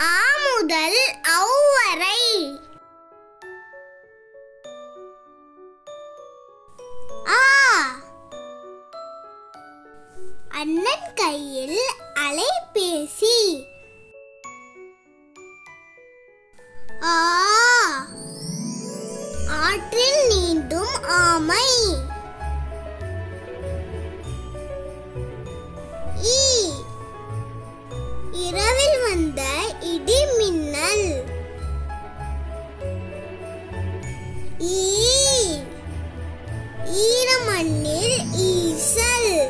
ஆ முதல் ஆ. அண்ணன் கையில் அலைபேசி ஆற்றில் நீந்தும் ஆமை. வந்த இடி மின்னல். ஈ ஈரமண்ணில் ஈசல்.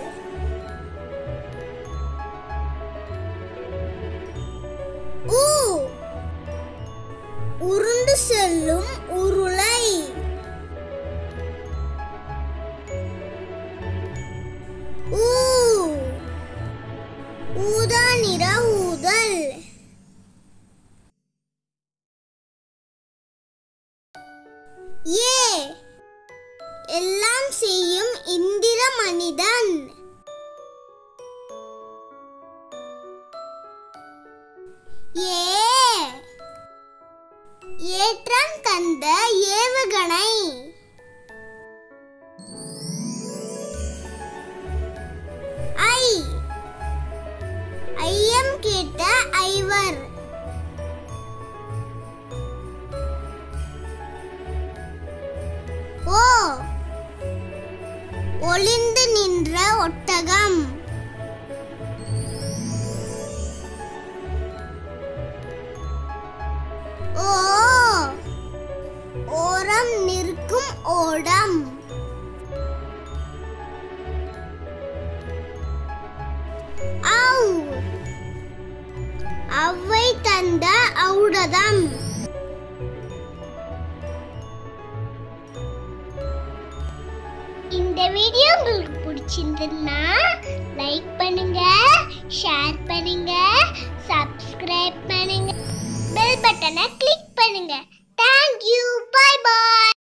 உருண்டு செல்லும் உருளை. ஊதா நிற ஊதல். ஏ. எல்லாம் செய்யும் இந்திர மனிதன். ஏ. ஏற்றம் தந்த ஏவுகணை. ஒளிந்து நின்ற ஒட்டகம். ஓ ஓரம் நிற்கும் ஓடம். அவ்வை தந்த ஔடதம். இந்த வீடியோ உங்களுக்கு பிடிச்சிருந்ததுன்னா லைக் பண்ணுங்க ஷேர் பண்ணுங்க சப்ஸ்கிரைப் பண்ணுங்க. பெல் பட்டனை கிளிக் பண்ணுங்க. தேங்க்யூ பாய் பாய்